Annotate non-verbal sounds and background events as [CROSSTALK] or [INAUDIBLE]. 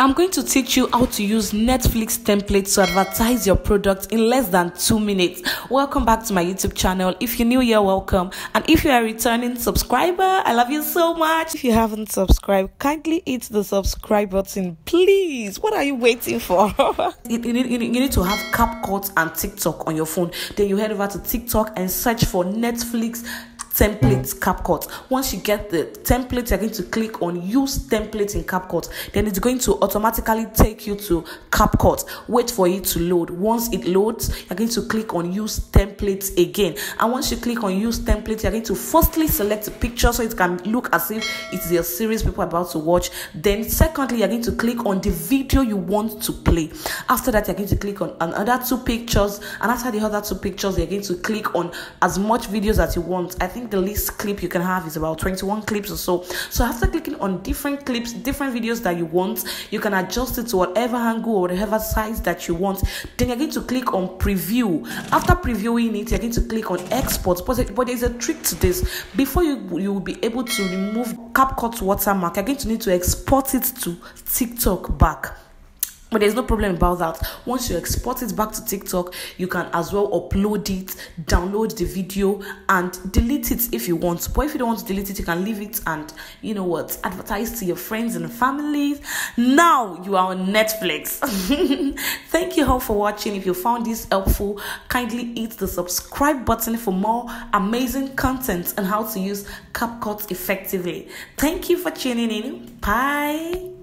I'm going to teach you how to use Netflix templates to advertise your product in less than two minutes. Welcome back to my YouTube channel. If you're new here, welcome. And if you're a returning subscriber, I love you so much. If you haven't subscribed, kindly hit the subscribe button, please. What are you waiting for? [LAUGHS] you, need, you need to have CapCut and TikTok on your phone. Then you head over to TikTok and search for Netflix template CapCut. Once you get the template, you're going to click on use template in CapCut. Then it's going to automatically take you to CapCut. Wait for it to load. Once it loads, you're going to click on use template again. And once you click on use template, you're going to firstly select a picture so it can look as if it's a series people are about to watch. Then secondly, you're going to click on the video you want to play. After that, you're going to click on another two pictures. And after the other two pictures, you're going to click on as much videos as you want. I the least clip you can have is about 21 clips or so. So after clicking on different clips, different videos that you want, you can adjust it to whatever angle or whatever size that you want. Then you're going to click on preview. After previewing it, you're going to click on export. But, but there's a trick to this. Before you you will be able to remove CapCut watermark, you're going to need to export it to TikTok back but there's no problem about that. Once you export it back to tiktok you can as well upload it download the video and delete it if you want. But if you don't want to delete it you can leave it and you know what advertise to your friends and families. Now you are on netflix. [LAUGHS] Thank you all for watching. If you found this helpful kindly hit the subscribe button for more amazing content and how to use CapCut effectively. Thank you for tuning in. Bye